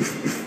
you